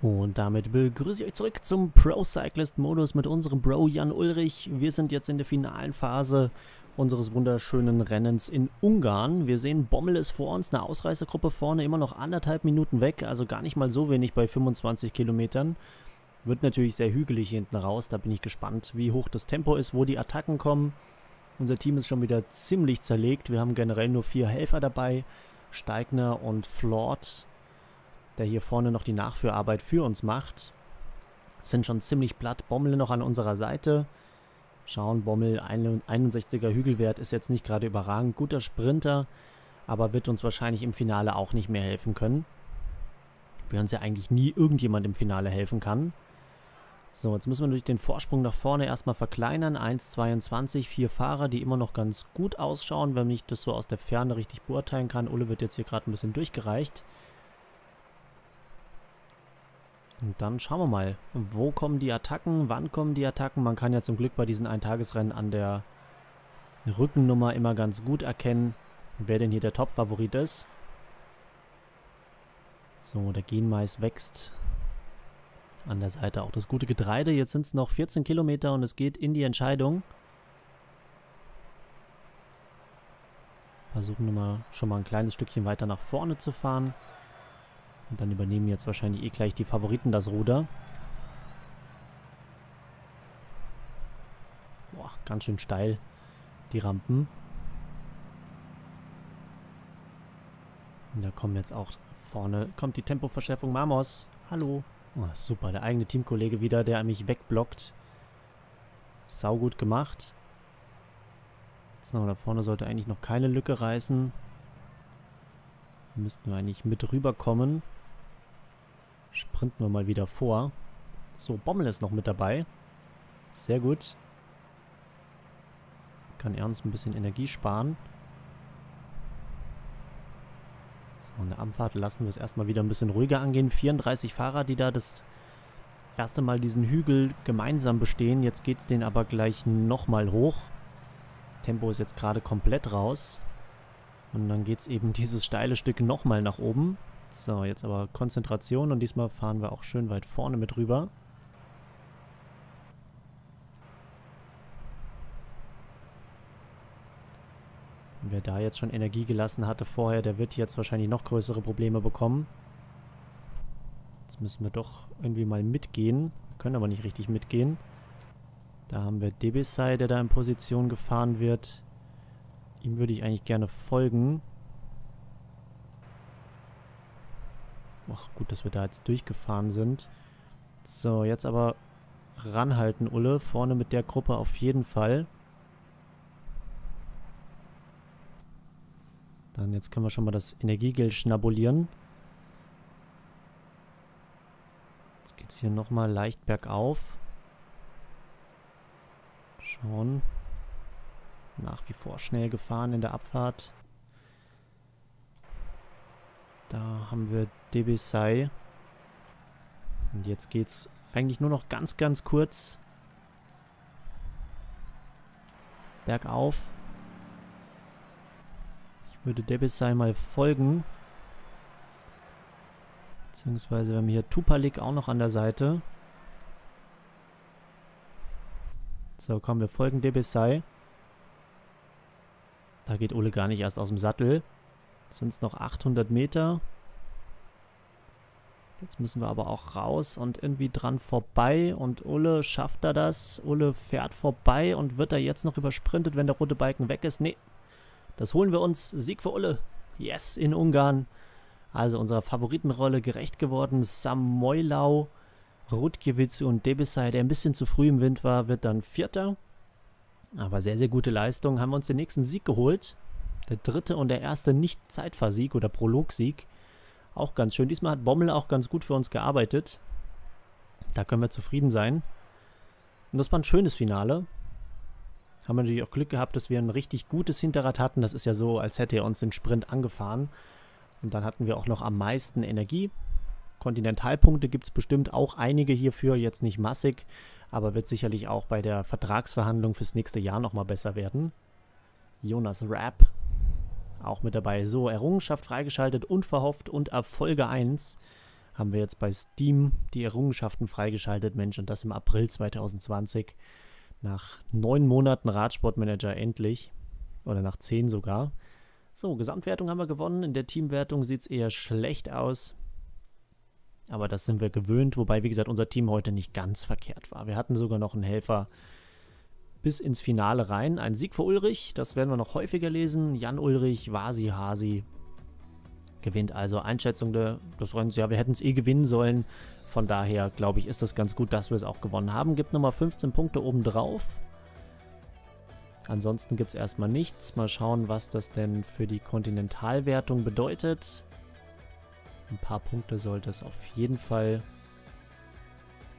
Und damit begrüße ich euch zurück zum Pro Cyclist Modus mit unserem Bro Jan Ulrich. Wir sind jetzt in der finalen Phase unseres wunderschönen Rennens in Ungarn. Wir sehen, Bommel ist vor uns, eine Ausreißergruppe vorne, immer noch anderthalb Minuten weg, also gar nicht mal so wenig bei 25 Kilometern. Wird natürlich sehr hügelig hinten raus, da bin ich gespannt, wie hoch das Tempo ist, wo die Attacken kommen. Unser Team ist schon wieder ziemlich zerlegt, wir haben generell nur vier Helfer dabei, Steigner und Flort der hier vorne noch die Nachführarbeit für uns macht. Sind schon ziemlich platt. Bommel noch an unserer Seite. Schauen, Bommel, 61er Hügelwert ist jetzt nicht gerade überragend. Guter Sprinter, aber wird uns wahrscheinlich im Finale auch nicht mehr helfen können. Wie uns ja eigentlich nie irgendjemand im Finale helfen kann. So, jetzt müssen wir durch den Vorsprung nach vorne erstmal verkleinern. 1,22, vier Fahrer, die immer noch ganz gut ausschauen, wenn ich das so aus der Ferne richtig beurteilen kann. Ulle wird jetzt hier gerade ein bisschen durchgereicht. Und dann schauen wir mal, wo kommen die Attacken, wann kommen die Attacken. Man kann ja zum Glück bei diesen Eintagesrennen an der Rückennummer immer ganz gut erkennen, wer denn hier der Top-Favorit ist. So, der Genmais wächst an der Seite auch das gute Getreide. Jetzt sind es noch 14 Kilometer und es geht in die Entscheidung. Versuchen wir mal schon mal ein kleines Stückchen weiter nach vorne zu fahren. Und dann übernehmen jetzt wahrscheinlich eh gleich die Favoriten das Ruder. Boah, ganz schön steil, die Rampen. Und da kommen jetzt auch vorne, kommt die Tempoverschärfung Mamos. Hallo. Oh, super, der eigene Teamkollege wieder, der mich wegblockt. Sau gut gemacht. Jetzt noch da vorne sollte eigentlich noch keine Lücke reißen. Müssten wir eigentlich mit rüberkommen. Sprinten wir mal wieder vor. So, Bommel ist noch mit dabei. Sehr gut. Kann Ernst ein bisschen Energie sparen. So, in der Anfahrt lassen wir es erstmal wieder ein bisschen ruhiger angehen. 34 Fahrer, die da das erste Mal diesen Hügel gemeinsam bestehen. Jetzt geht es den aber gleich nochmal hoch. Tempo ist jetzt gerade komplett raus. Und dann geht es eben dieses steile Stück nochmal nach oben. So, jetzt aber Konzentration und diesmal fahren wir auch schön weit vorne mit rüber. wer da jetzt schon Energie gelassen hatte vorher, der wird jetzt wahrscheinlich noch größere Probleme bekommen. Jetzt müssen wir doch irgendwie mal mitgehen. Wir können aber nicht richtig mitgehen. Da haben wir Debesai, der da in Position gefahren wird. Ihm würde ich eigentlich gerne folgen. Ach, gut, dass wir da jetzt durchgefahren sind. So, jetzt aber ranhalten, Ulle. Vorne mit der Gruppe auf jeden Fall. Dann jetzt können wir schon mal das Energiegeld schnabulieren. Jetzt geht es hier nochmal leicht bergauf. Schauen. Nach wie vor schnell gefahren in der Abfahrt. Da haben wir Debesai. Und jetzt geht's eigentlich nur noch ganz, ganz kurz bergauf. Ich würde Debesai mal folgen. Beziehungsweise wir haben hier Tupalik auch noch an der Seite. So, komm, wir folgen Debesai. Da geht Ole gar nicht erst aus dem Sattel. Es noch 800 Meter. Jetzt müssen wir aber auch raus und irgendwie dran vorbei. Und Ulle schafft er das. Ulle fährt vorbei und wird er jetzt noch übersprintet, wenn der rote Balken weg ist? Nee, das holen wir uns. Sieg für Ulle. Yes, in Ungarn. Also unserer Favoritenrolle gerecht geworden. Samoilau, Rutkiewicz und Debesai, der ein bisschen zu früh im Wind war, wird dann Vierter. Aber sehr, sehr gute Leistung. Haben wir uns den nächsten Sieg geholt. Der dritte und der erste Nicht-Zeitfahrsieg oder Prologsieg. Auch ganz schön. Diesmal hat Bommel auch ganz gut für uns gearbeitet. Da können wir zufrieden sein. Und das war ein schönes Finale. Haben wir natürlich auch Glück gehabt, dass wir ein richtig gutes Hinterrad hatten. Das ist ja so, als hätte er uns den Sprint angefahren. Und dann hatten wir auch noch am meisten Energie. Kontinentalpunkte gibt es bestimmt auch einige hierfür, jetzt nicht massig, aber wird sicherlich auch bei der Vertragsverhandlung fürs nächste Jahr nochmal besser werden. Jonas Rapp auch mit dabei. So, Errungenschaft freigeschaltet, unverhofft und Erfolge 1 haben wir jetzt bei Steam die Errungenschaften freigeschaltet, Mensch, und das im April 2020. Nach neun Monaten Radsportmanager endlich. Oder nach zehn sogar. So, Gesamtwertung haben wir gewonnen. In der Teamwertung sieht es eher schlecht aus. Aber das sind wir gewöhnt, wobei, wie gesagt, unser Team heute nicht ganz verkehrt war. Wir hatten sogar noch einen Helfer bis ins Finale rein. Ein Sieg für Ulrich, das werden wir noch häufiger lesen. Jan Ulrich, Vasi Hasi gewinnt also Einschätzung des Rennens. Ja, wir hätten es eh gewinnen sollen. Von daher, glaube ich, ist es ganz gut, dass wir es auch gewonnen haben. Gibt nochmal 15 Punkte obendrauf. Ansonsten gibt es erstmal nichts. Mal schauen, was das denn für die Kontinentalwertung bedeutet. Ein paar Punkte sollte es auf jeden Fall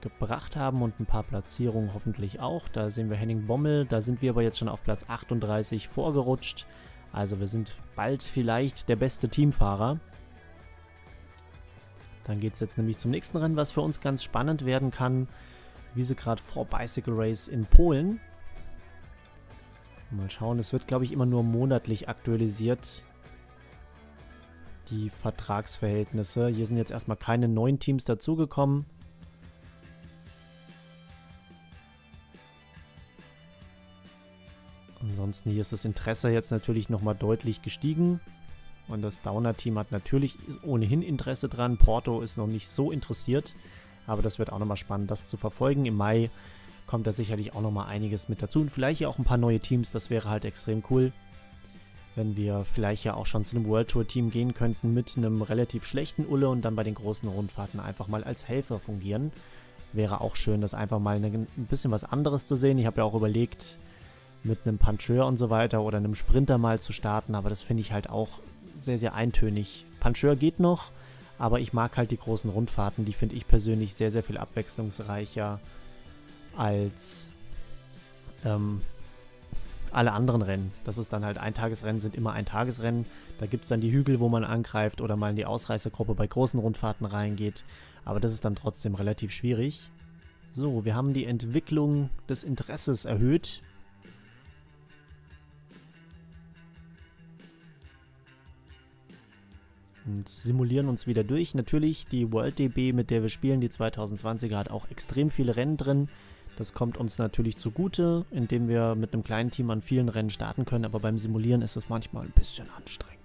gebracht haben und ein paar Platzierungen hoffentlich auch. Da sehen wir Henning Bommel, da sind wir aber jetzt schon auf Platz 38 vorgerutscht. Also wir sind bald vielleicht der beste Teamfahrer. Dann geht es jetzt nämlich zum nächsten Rennen, was für uns ganz spannend werden kann. Wiesegrad 4 Bicycle Race in Polen. Mal schauen, es wird glaube ich immer nur monatlich aktualisiert. Die Vertragsverhältnisse. Hier sind jetzt erstmal keine neuen Teams dazugekommen. Ansonsten hier ist das Interesse jetzt natürlich nochmal deutlich gestiegen. Und das Downer-Team hat natürlich ohnehin Interesse dran. Porto ist noch nicht so interessiert. Aber das wird auch nochmal spannend, das zu verfolgen. Im Mai kommt da sicherlich auch nochmal einiges mit dazu. Und vielleicht ja auch ein paar neue Teams. Das wäre halt extrem cool. Wenn wir vielleicht ja auch schon zu einem World Tour Team gehen könnten mit einem relativ schlechten Ulle und dann bei den großen Rundfahrten einfach mal als Helfer fungieren. Wäre auch schön, das einfach mal ein bisschen was anderes zu sehen. Ich habe ja auch überlegt, mit einem Puncheur und so weiter oder einem Sprinter mal zu starten, aber das finde ich halt auch sehr, sehr eintönig. Puncheur geht noch, aber ich mag halt die großen Rundfahrten, die finde ich persönlich sehr, sehr viel abwechslungsreicher als ähm, alle anderen Rennen. Das ist dann halt Eintagesrennen, sind immer Eintagesrennen. Da gibt es dann die Hügel, wo man angreift oder mal in die Ausreißergruppe bei großen Rundfahrten reingeht. Aber das ist dann trotzdem relativ schwierig. So, wir haben die Entwicklung des Interesses erhöht. Und simulieren uns wieder durch. Natürlich, die World DB, mit der wir spielen, die 2020er, hat auch extrem viele Rennen drin. Das kommt uns natürlich zugute, indem wir mit einem kleinen Team an vielen Rennen starten können, aber beim Simulieren ist es manchmal ein bisschen anstrengend.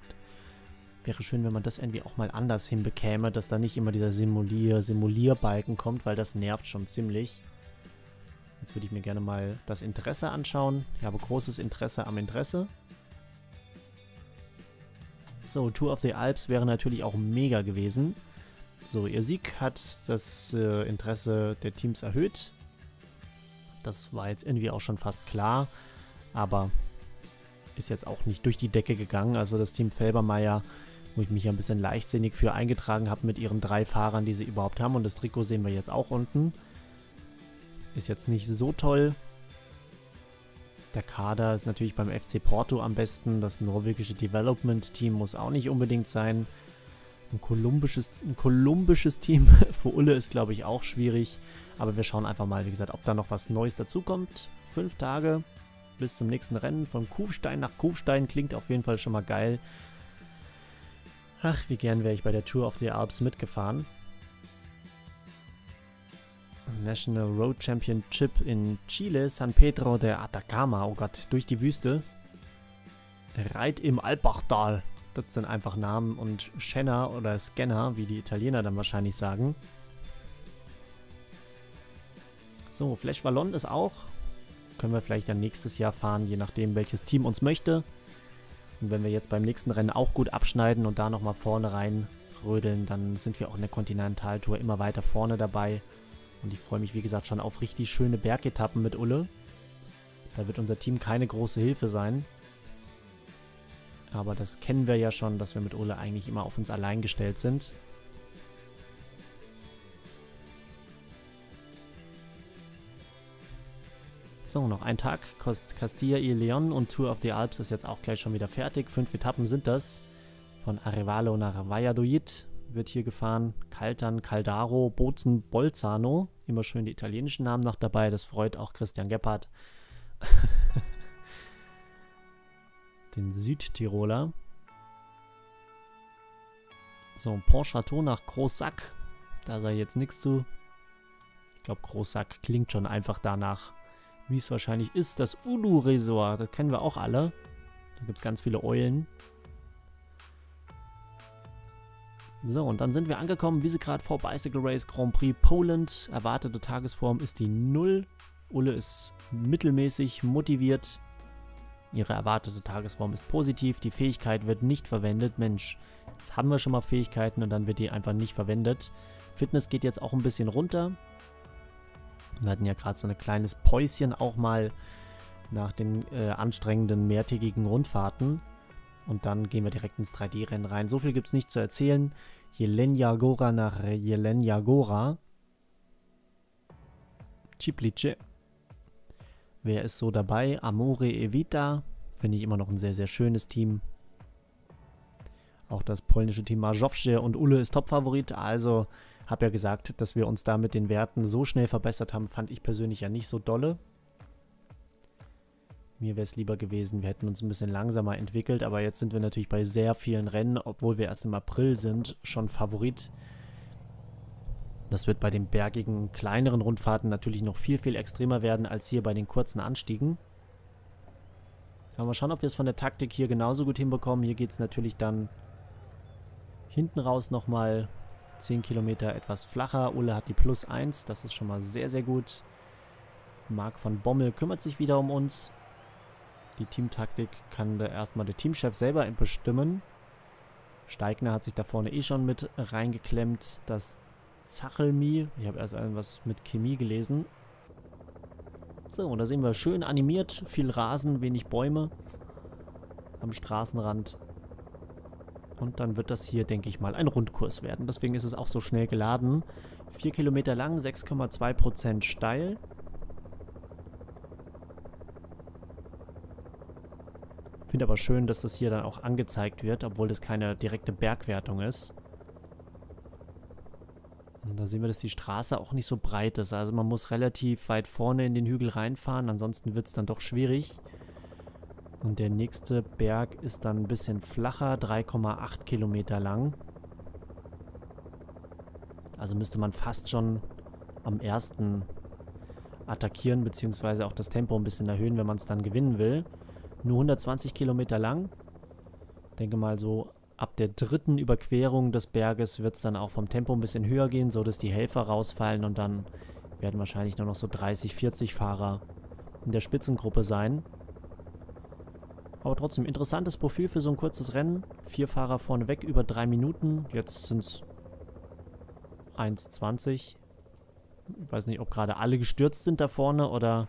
Wäre schön, wenn man das irgendwie auch mal anders hinbekäme, dass da nicht immer dieser Simulier Simulierbalken kommt, weil das nervt schon ziemlich. Jetzt würde ich mir gerne mal das Interesse anschauen. Ich habe großes Interesse am Interesse. So, Tour of the Alps wäre natürlich auch mega gewesen. So, ihr Sieg hat das äh, Interesse der Teams erhöht. Das war jetzt irgendwie auch schon fast klar, aber ist jetzt auch nicht durch die Decke gegangen. Also das Team Felbermeier, wo ich mich ein bisschen leichtsinnig für eingetragen habe mit ihren drei Fahrern, die sie überhaupt haben. Und das Trikot sehen wir jetzt auch unten. Ist jetzt nicht so toll. Der Kader ist natürlich beim FC Porto am besten. Das norwegische Development-Team muss auch nicht unbedingt sein. Ein kolumbisches, ein kolumbisches Team für Ulle ist, glaube ich, auch schwierig. Aber wir schauen einfach mal, wie gesagt, ob da noch was Neues dazukommt. Fünf Tage bis zum nächsten Rennen. Von Kufstein nach Kufstein klingt auf jeden Fall schon mal geil. Ach, wie gern wäre ich bei der Tour of the Alps mitgefahren. National Road Championship in Chile, San Pedro de Atacama, oh Gott, durch die Wüste. Reit im Alpachtal. Das sind einfach Namen und Schenner oder Scanner, wie die Italiener dann wahrscheinlich sagen. So, Flash Wallon ist auch. Können wir vielleicht dann nächstes Jahr fahren, je nachdem, welches Team uns möchte. Und wenn wir jetzt beim nächsten Rennen auch gut abschneiden und da nochmal vorne rein rödeln, dann sind wir auch in der Kontinentaltour immer weiter vorne dabei. Und ich freue mich, wie gesagt, schon auf richtig schöne Bergetappen mit Ulle. Da wird unser Team keine große Hilfe sein. Aber das kennen wir ja schon, dass wir mit Ulle eigentlich immer auf uns allein gestellt sind. So, noch ein Tag. Castilla y León und Tour of the Alps ist jetzt auch gleich schon wieder fertig. Fünf Etappen sind das. Von Arevalo nach Valladolid wird hier gefahren. Kaltern, Caldaro, Bozen, Bolzano. Immer schön die italienischen Namen noch dabei. Das freut auch Christian Gebhardt. Den Südtiroler. So, Pont Chateau nach Großsack. Da sei jetzt nichts zu. Ich glaube, Großsack klingt schon einfach danach, wie es wahrscheinlich ist. Das Ulu-Resort, das kennen wir auch alle. Da gibt es ganz viele Eulen. So, und dann sind wir angekommen. Wiesegrad vor Bicycle Race Grand Prix Poland. Erwartete Tagesform ist die 0. Ulle ist mittelmäßig motiviert. Ihre erwartete Tagesform ist positiv. Die Fähigkeit wird nicht verwendet. Mensch, jetzt haben wir schon mal Fähigkeiten und dann wird die einfach nicht verwendet. Fitness geht jetzt auch ein bisschen runter. Wir hatten ja gerade so ein kleines Päuschen auch mal nach den äh, anstrengenden mehrtägigen Rundfahrten. Und dann gehen wir direkt ins 3D-Rennen rein. So viel gibt es nicht zu erzählen. Jelenia Gora nach Jelenia Gora. Ciplice. Wer ist so dabei? Amore Evita. Finde ich immer noch ein sehr, sehr schönes Team. Auch das polnische Team Marzowsche und Ulle ist Topfavorit. Also habe ja gesagt, dass wir uns da mit den Werten so schnell verbessert haben, fand ich persönlich ja nicht so dolle. Mir wäre es lieber gewesen, wir hätten uns ein bisschen langsamer entwickelt, aber jetzt sind wir natürlich bei sehr vielen Rennen, obwohl wir erst im April sind, schon Favorit. Das wird bei den bergigen, kleineren Rundfahrten natürlich noch viel, viel extremer werden als hier bei den kurzen Anstiegen. Aber mal schauen, ob wir es von der Taktik hier genauso gut hinbekommen. Hier geht es natürlich dann hinten raus nochmal 10 Kilometer etwas flacher. Ulle hat die Plus 1, das ist schon mal sehr, sehr gut. Marc von Bommel kümmert sich wieder um uns. Die Teamtaktik kann da erstmal der Teamchef selber bestimmen. Steigner hat sich da vorne eh schon mit reingeklemmt. Das Zachelmi, ich habe erst etwas mit Chemie gelesen. So, und da sehen wir schön animiert, viel Rasen, wenig Bäume am Straßenrand. Und dann wird das hier, denke ich mal, ein Rundkurs werden. Deswegen ist es auch so schnell geladen. 4 Kilometer lang, 6,2% steil. Finde aber schön, dass das hier dann auch angezeigt wird, obwohl das keine direkte Bergwertung ist. Und da sehen wir, dass die Straße auch nicht so breit ist. Also man muss relativ weit vorne in den Hügel reinfahren, ansonsten wird es dann doch schwierig. Und der nächste Berg ist dann ein bisschen flacher, 3,8 Kilometer lang. Also müsste man fast schon am ersten attackieren, beziehungsweise auch das Tempo ein bisschen erhöhen, wenn man es dann gewinnen will. Nur 120 Kilometer lang. Denke mal so ab der dritten Überquerung des Berges wird es dann auch vom Tempo ein bisschen höher gehen, so dass die Helfer rausfallen und dann werden wahrscheinlich nur noch so 30, 40 Fahrer in der Spitzengruppe sein. Aber trotzdem interessantes Profil für so ein kurzes Rennen. Vier Fahrer vorneweg, über drei Minuten. Jetzt sind es 1,20. Ich weiß nicht, ob gerade alle gestürzt sind da vorne oder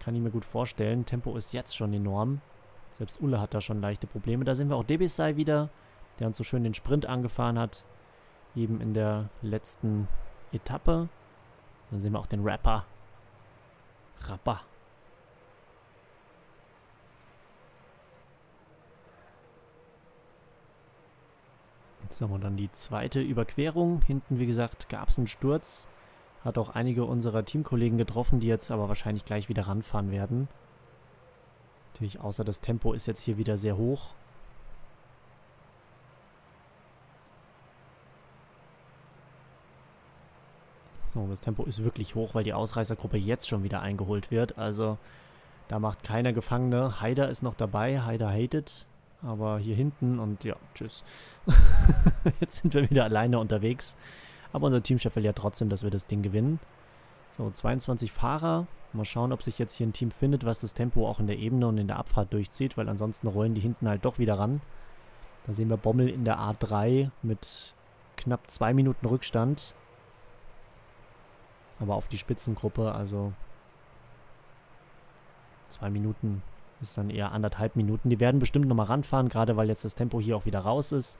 kann ich mir gut vorstellen. Tempo ist jetzt schon enorm. Selbst Ulle hat da schon leichte Probleme. Da sehen wir auch Debesai wieder, der uns so schön den Sprint angefahren hat. Eben in der letzten Etappe. Dann sehen wir auch den Rapper. Rapper. So, und dann die zweite Überquerung. Hinten, wie gesagt, gab es einen Sturz. Hat auch einige unserer Teamkollegen getroffen, die jetzt aber wahrscheinlich gleich wieder ranfahren werden. Natürlich, außer das Tempo ist jetzt hier wieder sehr hoch. So, das Tempo ist wirklich hoch, weil die Ausreißergruppe jetzt schon wieder eingeholt wird. Also, da macht keiner Gefangene. Haider ist noch dabei. Haider hatet. Aber hier hinten und ja, tschüss. Jetzt sind wir wieder alleine unterwegs. Aber unser Teamchef will ja trotzdem, dass wir das Ding gewinnen. So, 22 Fahrer. Mal schauen, ob sich jetzt hier ein Team findet, was das Tempo auch in der Ebene und in der Abfahrt durchzieht, weil ansonsten rollen die hinten halt doch wieder ran. Da sehen wir Bommel in der A3 mit knapp zwei Minuten Rückstand. Aber auf die Spitzengruppe, also zwei Minuten ist dann eher anderthalb Minuten. Die werden bestimmt nochmal ranfahren, gerade weil jetzt das Tempo hier auch wieder raus ist.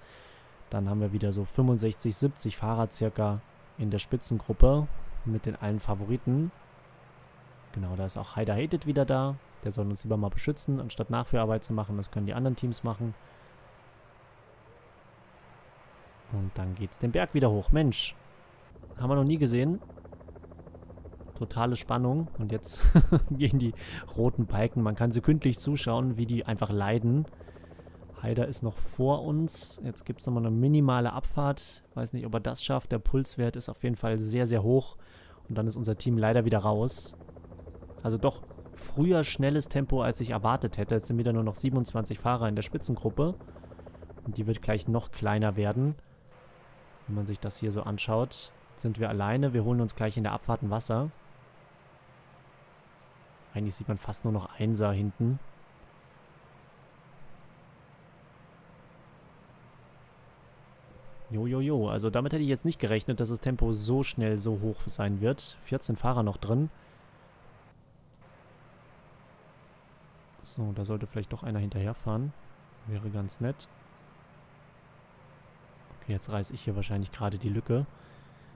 Dann haben wir wieder so 65, 70 Fahrer circa in der Spitzengruppe mit den allen Favoriten. Genau, da ist auch Heider Hated wieder da. Der soll uns lieber mal beschützen, anstatt Nachführarbeit zu machen. Das können die anderen Teams machen. Und dann geht's den Berg wieder hoch. Mensch, haben wir noch nie gesehen. Totale Spannung. Und jetzt gehen die roten Balken. Man kann sekündlich zuschauen, wie die einfach leiden. Haider ist noch vor uns. Jetzt gibt es nochmal eine minimale Abfahrt. Weiß nicht, ob er das schafft. Der Pulswert ist auf jeden Fall sehr, sehr hoch. Und dann ist unser Team leider wieder raus. Also doch früher schnelles Tempo, als ich erwartet hätte. Jetzt sind wieder nur noch 27 Fahrer in der Spitzengruppe. Und die wird gleich noch kleiner werden. Wenn man sich das hier so anschaut, sind wir alleine. Wir holen uns gleich in der Abfahrt ein Wasser. Eigentlich sieht man fast nur noch Einser hinten. Jojojo, jo, jo. also damit hätte ich jetzt nicht gerechnet, dass das Tempo so schnell so hoch sein wird. 14 Fahrer noch drin. So, da sollte vielleicht doch einer hinterherfahren. Wäre ganz nett. Okay, jetzt reiße ich hier wahrscheinlich gerade die Lücke.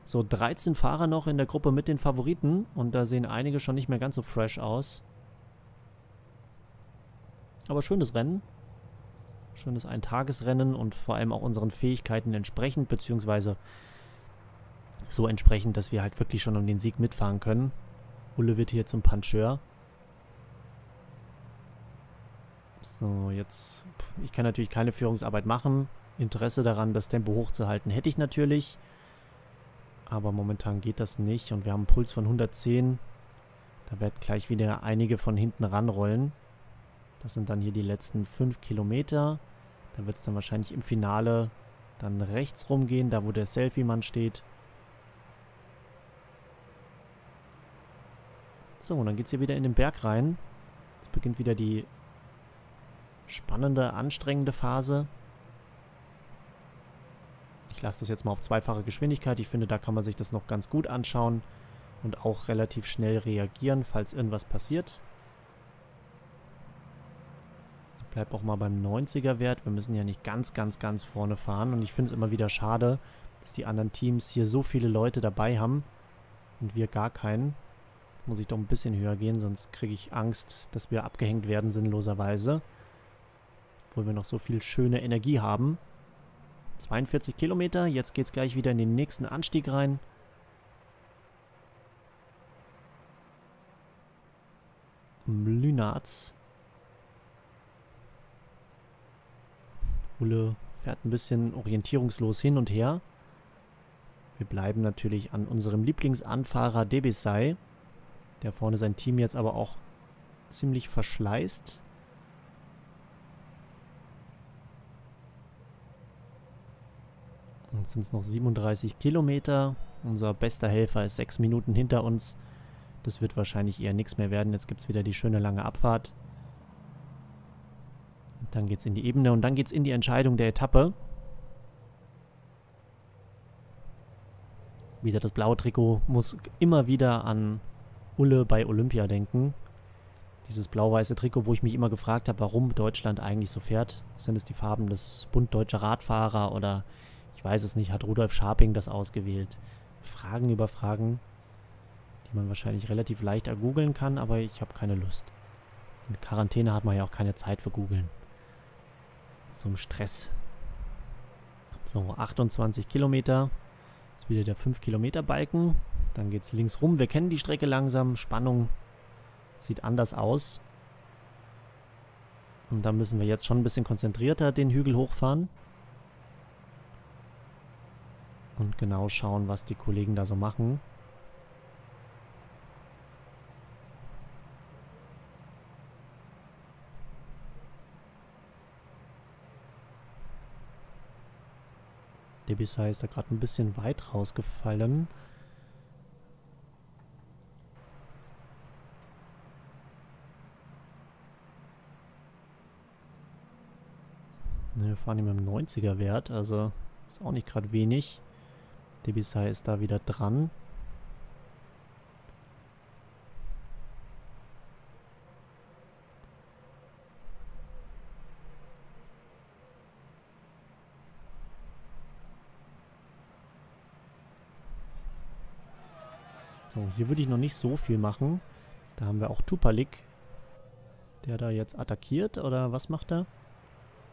So, 13 Fahrer noch in der Gruppe mit den Favoriten. Und da sehen einige schon nicht mehr ganz so fresh aus. Aber schönes Rennen schönes Eintagesrennen und vor allem auch unseren Fähigkeiten entsprechend, beziehungsweise so entsprechend, dass wir halt wirklich schon um den Sieg mitfahren können. Ulle wird hier zum Puncheur. So, jetzt... Ich kann natürlich keine Führungsarbeit machen. Interesse daran, das Tempo hochzuhalten, hätte ich natürlich. Aber momentan geht das nicht und wir haben einen Puls von 110. Da werden gleich wieder einige von hinten ranrollen. Das sind dann hier die letzten 5 Kilometer. Da wird es dann wahrscheinlich im Finale dann rechts rumgehen, da wo der Selfie-Mann steht. So, und dann geht es hier wieder in den Berg rein. Jetzt beginnt wieder die spannende, anstrengende Phase. Ich lasse das jetzt mal auf zweifache Geschwindigkeit. Ich finde, da kann man sich das noch ganz gut anschauen und auch relativ schnell reagieren, falls irgendwas passiert. Bleib auch mal beim 90er Wert. Wir müssen ja nicht ganz, ganz, ganz vorne fahren. Und ich finde es immer wieder schade, dass die anderen Teams hier so viele Leute dabei haben und wir gar keinen. Muss ich doch ein bisschen höher gehen, sonst kriege ich Angst, dass wir abgehängt werden sinnloserweise. Obwohl wir noch so viel schöne Energie haben. 42 Kilometer, jetzt geht es gleich wieder in den nächsten Anstieg rein. Lünarz Ulle fährt ein bisschen orientierungslos hin und her. Wir bleiben natürlich an unserem Lieblingsanfahrer Debesai, der vorne sein Team jetzt aber auch ziemlich verschleißt. Jetzt sind es noch 37 Kilometer. Unser bester Helfer ist sechs Minuten hinter uns. Das wird wahrscheinlich eher nichts mehr werden. Jetzt gibt es wieder die schöne lange Abfahrt. Dann geht es in die Ebene und dann geht es in die Entscheidung der Etappe. Wie gesagt, das blaue Trikot muss immer wieder an Ulle bei Olympia denken. Dieses blau-weiße Trikot, wo ich mich immer gefragt habe, warum Deutschland eigentlich so fährt. Sind es die Farben des Bund Deutscher Radfahrer oder ich weiß es nicht, hat Rudolf Scharping das ausgewählt? Fragen über Fragen, die man wahrscheinlich relativ leicht ergoogeln kann, aber ich habe keine Lust. In Quarantäne hat man ja auch keine Zeit für googeln so im Stress. So, 28 Kilometer. Ist wieder der 5 Kilometer Balken. Dann geht es links rum. Wir kennen die Strecke langsam. Spannung sieht anders aus. Und da müssen wir jetzt schon ein bisschen konzentrierter den Hügel hochfahren. Und genau schauen, was die Kollegen da so machen. Debisai ist da gerade ein bisschen weit rausgefallen. Ne, wir fahren hier mit dem 90er Wert, also ist auch nicht gerade wenig. Debisai ist da wieder dran. Hier würde ich noch nicht so viel machen. Da haben wir auch Tupalik, der da jetzt attackiert. Oder was macht er?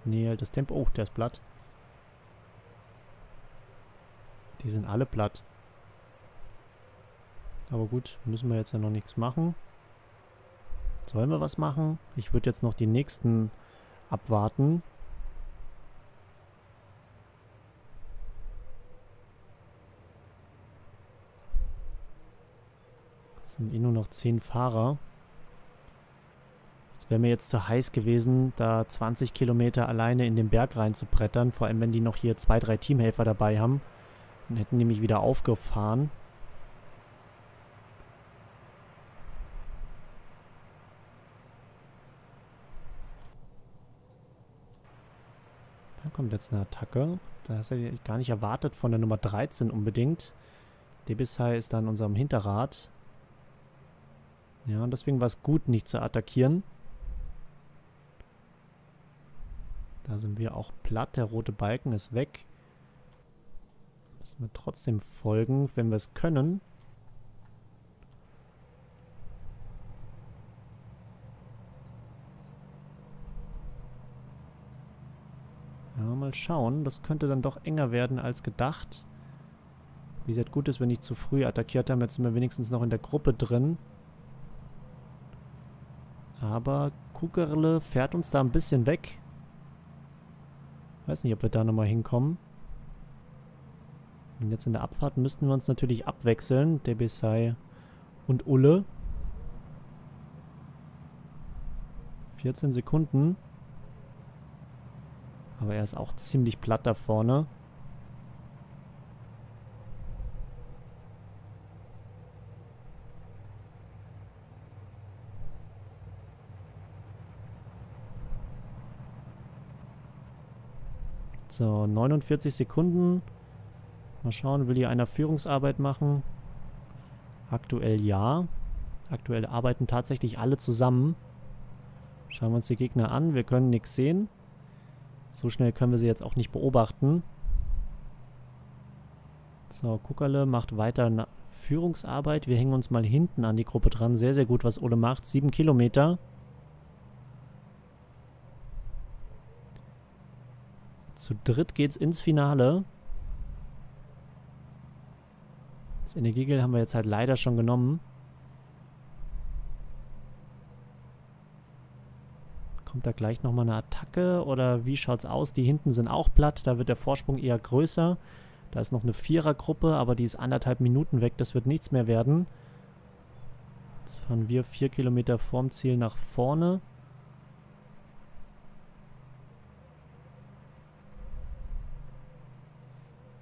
Nee, halt das Tempo. Oh, der ist platt. Die sind alle platt. Aber gut, müssen wir jetzt ja noch nichts machen. Sollen wir was machen? Ich würde jetzt noch die nächsten abwarten. Es sind eh nur noch 10 Fahrer. Es wäre mir jetzt zu heiß gewesen, da 20 Kilometer alleine in den Berg reinzubrettern. Vor allem, wenn die noch hier zwei, drei Teamhelfer dabei haben. Dann hätten die mich wieder aufgefahren. Da kommt jetzt eine Attacke. Das hätte ich gar nicht erwartet von der Nummer 13 unbedingt. Debisai ist da in unserem Hinterrad. Ja, und deswegen war es gut, nicht zu attackieren. Da sind wir auch platt. Der rote Balken ist weg. Müssen wir trotzdem folgen, wenn wir es können. Ja, mal schauen. Das könnte dann doch enger werden als gedacht. Wie gesagt, gut ist, wenn ich zu früh attackiert habe. Jetzt sind wir wenigstens noch in der Gruppe drin. Aber Kukerle fährt uns da ein bisschen weg. Weiß nicht, ob wir da nochmal hinkommen. Und jetzt in der Abfahrt müssten wir uns natürlich abwechseln. Debesai und Ulle. 14 Sekunden. Aber er ist auch ziemlich platt da vorne. So, 49 Sekunden. Mal schauen, will hier einer Führungsarbeit machen? Aktuell ja. Aktuell arbeiten tatsächlich alle zusammen. Schauen wir uns die Gegner an. Wir können nichts sehen. So schnell können wir sie jetzt auch nicht beobachten. So, Kuckerle macht weiter Führungsarbeit. Wir hängen uns mal hinten an die Gruppe dran. Sehr, sehr gut, was Ole macht. Sieben Kilometer. Zu dritt geht's ins Finale. Das Energiegel haben wir jetzt halt leider schon genommen. Kommt da gleich nochmal eine Attacke oder wie schaut's aus? Die hinten sind auch platt, da wird der Vorsprung eher größer. Da ist noch eine Vierergruppe, aber die ist anderthalb Minuten weg, das wird nichts mehr werden. Jetzt fahren wir vier Kilometer vorm Ziel nach vorne.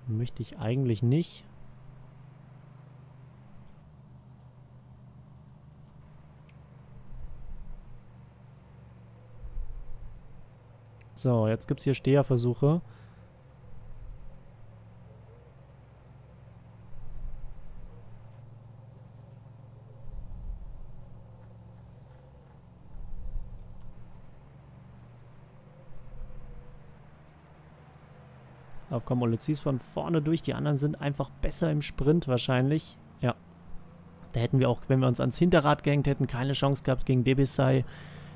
Möchte ich eigentlich nicht. So, jetzt gibt es hier Steherversuche. Aufkommen Ole ziehst von vorne durch. Die anderen sind einfach besser im Sprint wahrscheinlich. Ja. Da hätten wir auch, wenn wir uns ans Hinterrad gehängt hätten, keine Chance gehabt gegen Debesai,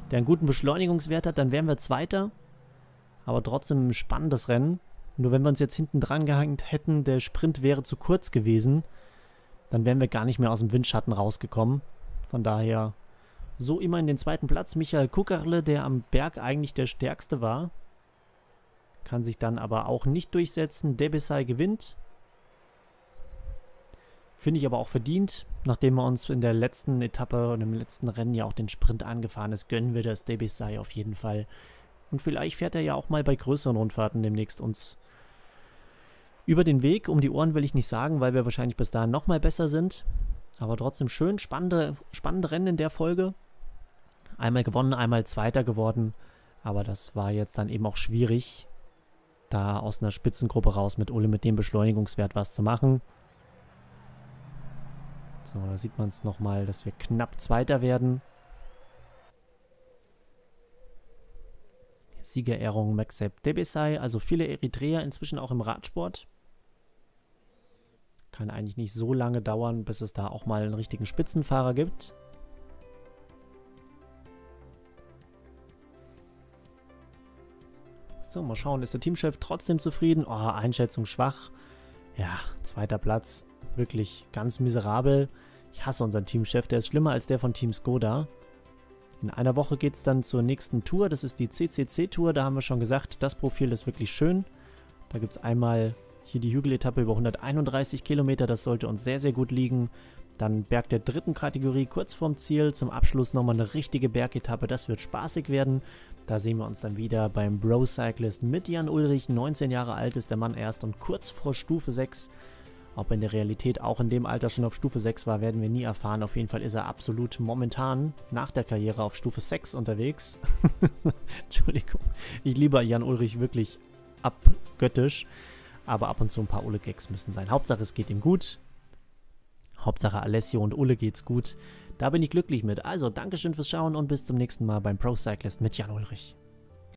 der einen guten Beschleunigungswert hat. Dann wären wir Zweiter. Aber trotzdem ein spannendes Rennen. Nur wenn wir uns jetzt hinten dran gehängt hätten, der Sprint wäre zu kurz gewesen, dann wären wir gar nicht mehr aus dem Windschatten rausgekommen. Von daher so immer in den zweiten Platz. Michael Kuckerle, der am Berg eigentlich der stärkste war. Kann sich dann aber auch nicht durchsetzen. Debesai gewinnt. Finde ich aber auch verdient. Nachdem er uns in der letzten Etappe und im letzten Rennen ja auch den Sprint angefahren ist, gönnen wir das Debesai auf jeden Fall. Und vielleicht fährt er ja auch mal bei größeren Rundfahrten demnächst uns über den Weg. Um die Ohren will ich nicht sagen, weil wir wahrscheinlich bis dahin nochmal besser sind. Aber trotzdem schön, spannende, spannende Rennen in der Folge. Einmal gewonnen, einmal Zweiter geworden. Aber das war jetzt dann eben auch schwierig, da aus einer Spitzengruppe raus mit Ulle mit dem Beschleunigungswert was zu machen. So, da sieht man es nochmal, dass wir knapp Zweiter werden. Siegerehrung Maxep Debesai, also viele Eritreer inzwischen auch im Radsport. Kann eigentlich nicht so lange dauern, bis es da auch mal einen richtigen Spitzenfahrer gibt. So, mal schauen, ist der Teamchef trotzdem zufrieden? Oh, Einschätzung schwach. Ja, zweiter Platz. Wirklich ganz miserabel. Ich hasse unseren Teamchef, der ist schlimmer als der von Team Skoda. In einer Woche geht es dann zur nächsten Tour. Das ist die CCC-Tour. Da haben wir schon gesagt, das Profil ist wirklich schön. Da gibt es einmal hier die Hügeletappe über 131 Kilometer. Das sollte uns sehr, sehr gut liegen. Dann Berg der dritten Kategorie kurz vorm Ziel. Zum Abschluss nochmal eine richtige Bergetappe. Das wird spaßig werden. Da sehen wir uns dann wieder beim Bro Cyclist mit Jan Ulrich. 19 Jahre alt ist der Mann erst und kurz vor Stufe 6. Ob er in der Realität auch in dem Alter schon auf Stufe 6 war, werden wir nie erfahren. Auf jeden Fall ist er absolut momentan nach der Karriere auf Stufe 6 unterwegs. Entschuldigung. Ich liebe Jan Ulrich wirklich abgöttisch. Aber ab und zu ein paar Ole-Gags müssen sein. Hauptsache es geht ihm gut. Hauptsache Alessio und Ulle geht's gut. Da bin ich glücklich mit. Also, Dankeschön fürs Schauen und bis zum nächsten Mal beim Pro Cyclist mit Jan Ulrich.